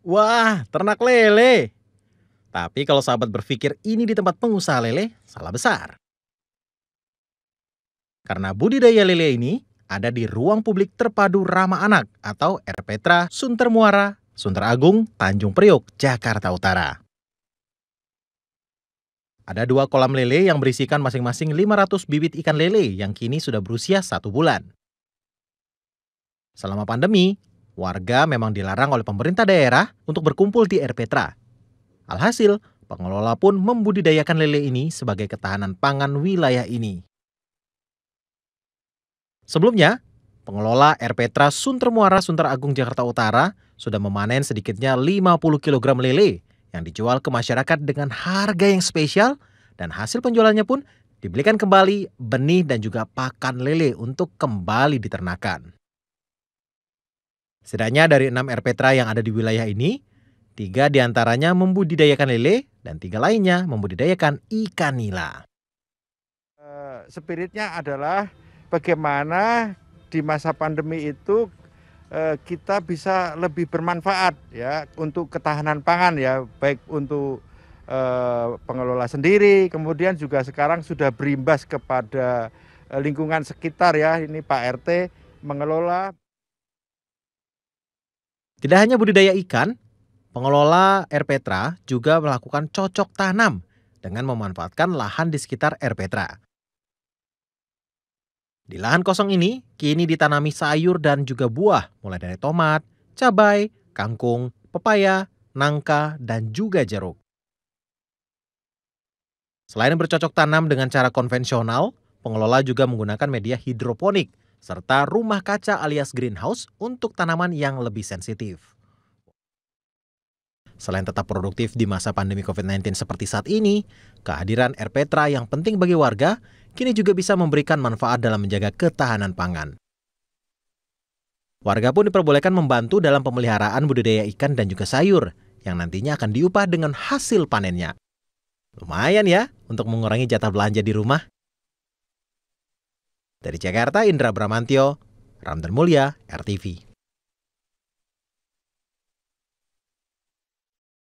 Wah, ternak lele. Tapi kalau sahabat berpikir ini di tempat pengusaha lele, salah besar. Karena budidaya lele ini ada di ruang publik terpadu ramah anak atau RPTRA Sunter Muara, Sunter Agung, Tanjung Priok, Jakarta Utara. Ada dua kolam lele yang berisikan masing-masing 500 bibit ikan lele yang kini sudah berusia satu bulan. Selama pandemi, warga memang dilarang oleh pemerintah daerah untuk berkumpul di RPTRA. Alhasil, pengelola pun membudidayakan lele ini sebagai ketahanan pangan wilayah ini. Sebelumnya, pengelola RPTRA Sunter Muara Sunter Agung Jakarta Utara sudah memanen sedikitnya 50 kg lele yang dijual ke masyarakat dengan harga yang spesial dan hasil penjualannya pun dibelikan kembali benih dan juga pakan lele untuk kembali diternakan. Setidaknya dari enam RPTRA yang ada di wilayah ini, tiga di antaranya membudidayakan lele dan tiga lainnya membudidayakan ikan nila. Uh, spiritnya adalah bagaimana di masa pandemi itu uh, kita bisa lebih bermanfaat ya untuk ketahanan pangan ya baik untuk uh, pengelola sendiri kemudian juga sekarang sudah berimbas kepada lingkungan sekitar ya ini Pak RT mengelola tidak hanya budidaya ikan, pengelola RPTRA juga melakukan cocok tanam dengan memanfaatkan lahan di sekitar RPTRA. Di lahan kosong ini, kini ditanami sayur dan juga buah, mulai dari tomat, cabai, kangkung, pepaya, nangka, dan juga jeruk. Selain bercocok tanam dengan cara konvensional, pengelola juga menggunakan media hidroponik serta rumah kaca alias greenhouse untuk tanaman yang lebih sensitif. Selain tetap produktif di masa pandemi COVID-19 seperti saat ini, kehadiran RPTRA yang penting bagi warga kini juga bisa memberikan manfaat dalam menjaga ketahanan pangan. Warga pun diperbolehkan membantu dalam pemeliharaan budidaya ikan dan juga sayur yang nantinya akan diupah dengan hasil panennya. Lumayan ya untuk mengurangi jatah belanja di rumah. Dari Jakarta, Indra Bramantio, Ramdan Mulia, RTV.